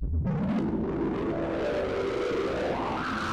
Left you to be with the wife of it And so it always has been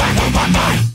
shackle my mind.